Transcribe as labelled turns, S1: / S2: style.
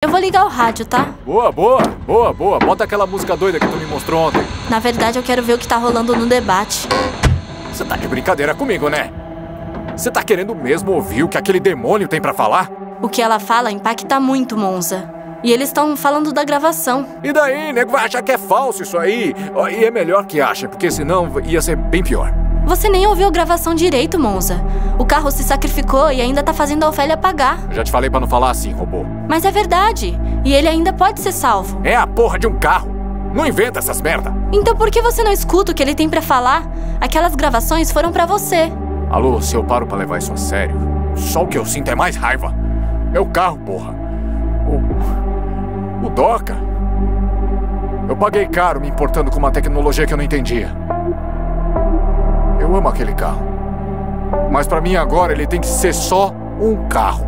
S1: Eu vou ligar o rádio, tá?
S2: Boa, boa, boa, boa. Bota aquela música doida que tu me mostrou ontem.
S1: Na verdade, eu quero ver o que tá rolando no debate.
S2: Você tá de brincadeira comigo, né? Você tá querendo mesmo ouvir o que aquele demônio tem pra falar?
S1: O que ela fala impacta muito, Monza. E eles estão falando da gravação.
S2: E daí, nego vai achar que é falso isso aí. E é melhor que achem, porque senão ia ser bem pior.
S1: Você nem ouviu a gravação direito, Monza. O carro se sacrificou e ainda tá fazendo a Ofélia pagar.
S2: Eu já te falei pra não falar assim, robô.
S1: Mas é verdade. E ele ainda pode ser salvo.
S2: É a porra de um carro. Não inventa essas merda.
S1: Então por que você não escuta o que ele tem pra falar? Aquelas gravações foram pra você.
S2: Alô, se eu paro pra levar isso a sério, só o que eu sinto é mais raiva. É o carro, porra. O. O Doca. Eu paguei caro me importando com uma tecnologia que eu não entendia. Eu amo aquele carro. Mas pra mim agora ele tem que ser só um carro.